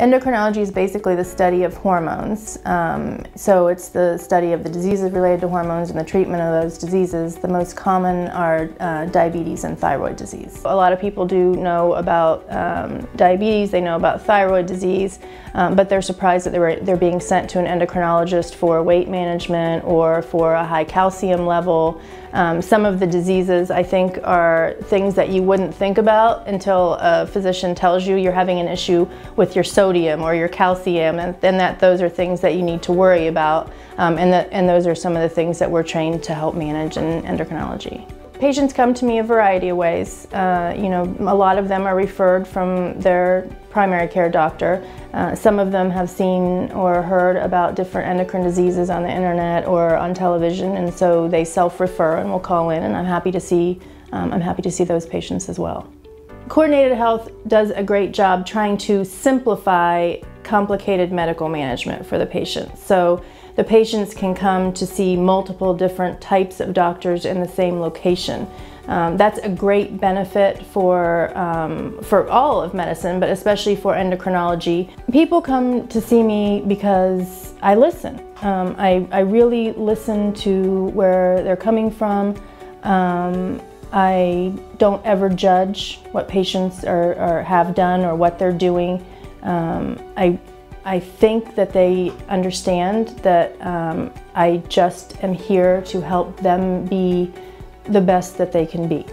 Endocrinology is basically the study of hormones. Um, so it's the study of the diseases related to hormones and the treatment of those diseases. The most common are uh, diabetes and thyroid disease. A lot of people do know about um, diabetes, they know about thyroid disease, um, but they're surprised that they were, they're being sent to an endocrinologist for weight management or for a high calcium level. Um, some of the diseases I think are things that you wouldn't think about until a physician tells you you're having an issue with your sodium or your calcium and then that those are things that you need to worry about um, and, and those are some of the things that we're trained to help manage in endocrinology. Patients come to me a variety of ways. Uh, you know, a lot of them are referred from their primary care doctor. Uh, some of them have seen or heard about different endocrine diseases on the internet or on television, and so they self-refer and will call in. And I'm happy to see, um, I'm happy to see those patients as well. Coordinated Health does a great job trying to simplify complicated medical management for the patients. So the patients can come to see multiple different types of doctors in the same location. Um, that's a great benefit for, um, for all of medicine, but especially for endocrinology. People come to see me because I listen. Um, I, I really listen to where they're coming from. Um, I don't ever judge what patients are, are, have done or what they're doing. Um, I I think that they understand that um, I just am here to help them be the best that they can be.